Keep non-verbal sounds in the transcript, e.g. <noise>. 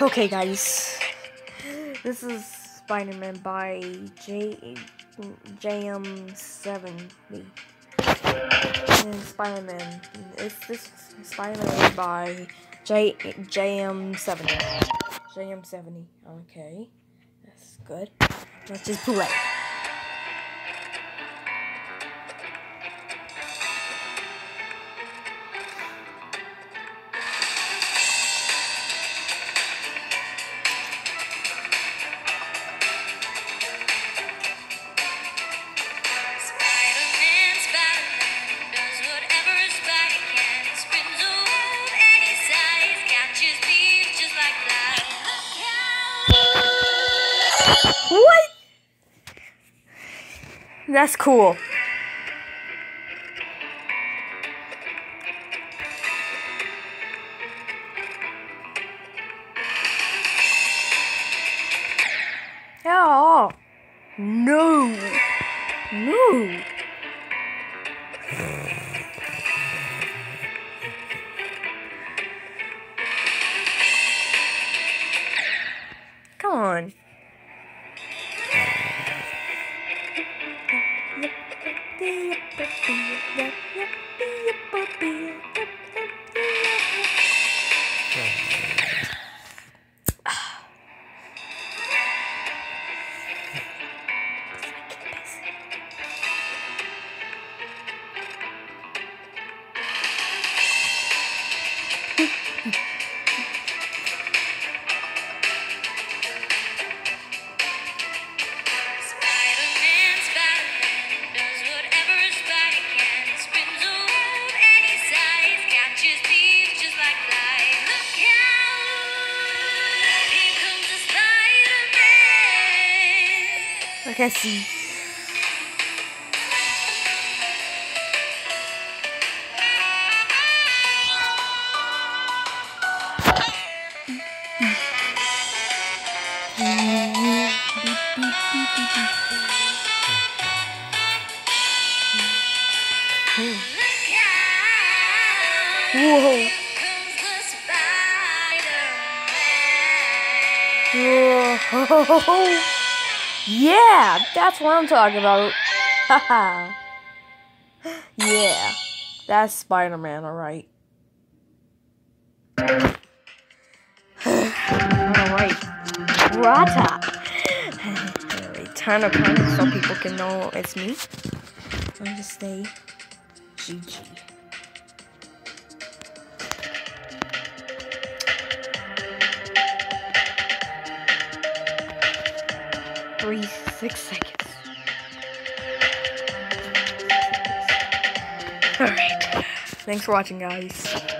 Okay, guys. This is Spider-Man by J JM70. And Spider-Man. It's this Spider-Man by J JM70. JM70. Okay. That's good. Let's just play. What? That's cool. Oh. No. No. Come on. The <laughs> <laughs> Spider-Man. I can see. Look Yeah, that's what I'm talking about. Haha. <laughs> yeah, that's Spider-Man, alright. alright. Rata. Alright, turn a pen so people can know it's me. I'm just stay GG. Three, six seconds. Alright. Thanks for watching, guys.